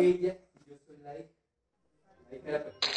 ella y yo soy la hija. La hija era perfecta.